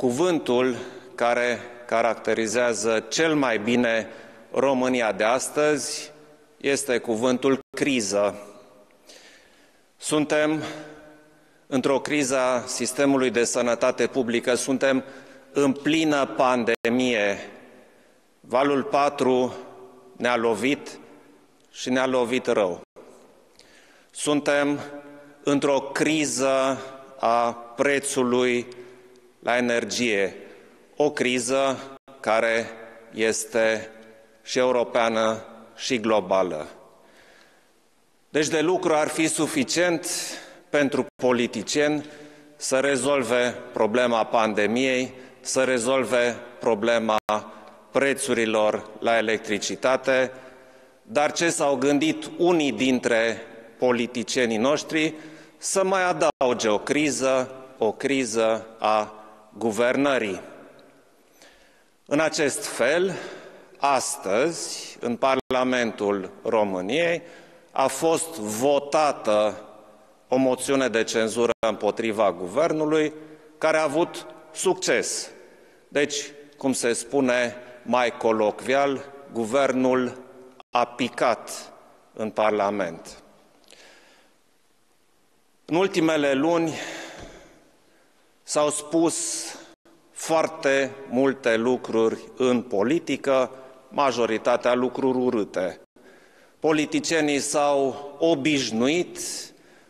cuvântul care caracterizează cel mai bine România de astăzi este cuvântul criză. Suntem într-o criză a sistemului de sănătate publică, suntem în plină pandemie. Valul 4 ne-a lovit și ne-a lovit rău. Suntem într-o criză a prețului la energie, o criză care este și europeană și globală. Deci de lucru ar fi suficient pentru politicieni să rezolve problema pandemiei, să rezolve problema prețurilor la electricitate, dar ce s-au gândit unii dintre politicienii noștri să mai adauge o criză, o criză a guvernării. În acest fel, astăzi, în Parlamentul României, a fost votată o moțiune de cenzură împotriva guvernului, care a avut succes. Deci, cum se spune mai colocvial, guvernul a picat în Parlament. În ultimele luni s-au spus foarte multe lucruri în politică, majoritatea lucruri urâte. Politicienii s-au obișnuit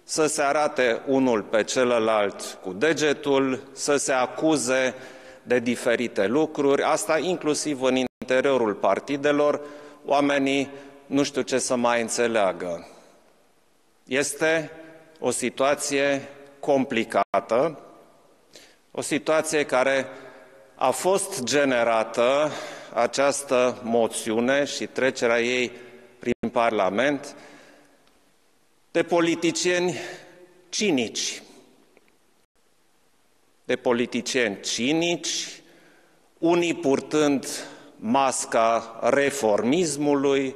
să se arate unul pe celălalt cu degetul, să se acuze de diferite lucruri, asta inclusiv în interiorul partidelor, oamenii nu știu ce să mai înțeleagă. Este o situație complicată, o situație care a fost generată, această moțiune și trecerea ei prin Parlament, de politicieni cinici, de politicieni cinici, unii purtând masca reformismului,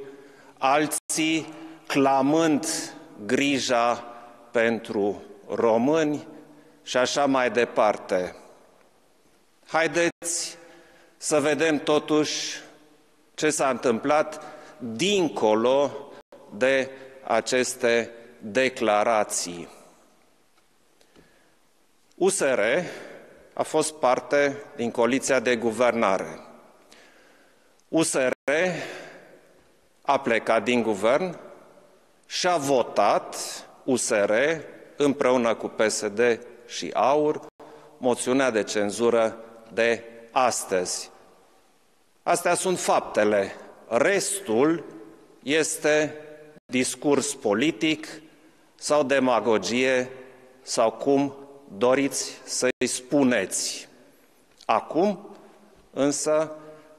alții clamând grija pentru români și așa mai departe. Haideți să vedem totuși ce s-a întâmplat dincolo de aceste declarații. USR a fost parte din coaliția de guvernare. USR a plecat din guvern și a votat USR împreună cu PSD și AUR moțiunea de cenzură de astăzi. Astea sunt faptele. Restul este discurs politic sau demagogie sau cum doriți să-i spuneți. Acum, însă,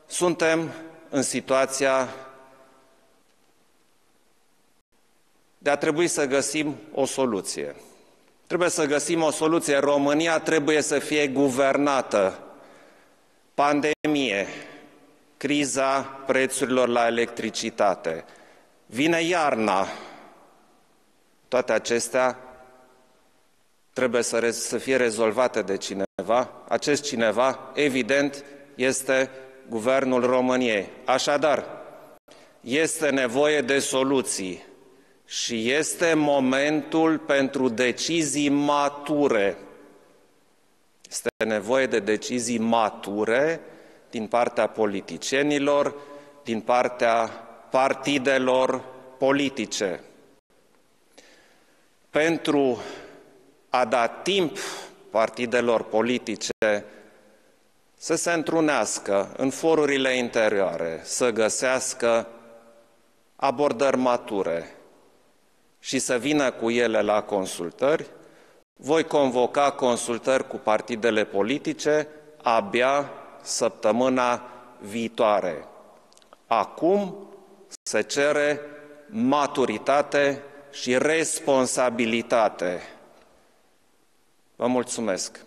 suntem în situația de a trebui să găsim o soluție. Trebuie să găsim o soluție. România trebuie să fie guvernată. Pandemie, criza prețurilor la electricitate, vine iarna. Toate acestea trebuie să, să fie rezolvate de cineva. Acest cineva, evident, este Guvernul României. Așadar, este nevoie de soluții și este momentul pentru decizii mature. Este nevoie de decizii mature din partea politicienilor, din partea partidelor politice. Pentru a da timp partidelor politice să se întrunească în forurile interioare, să găsească abordări mature, și să vină cu ele la consultări, voi convoca consultări cu partidele politice abia săptămâna viitoare. Acum se cere maturitate și responsabilitate. Vă mulțumesc!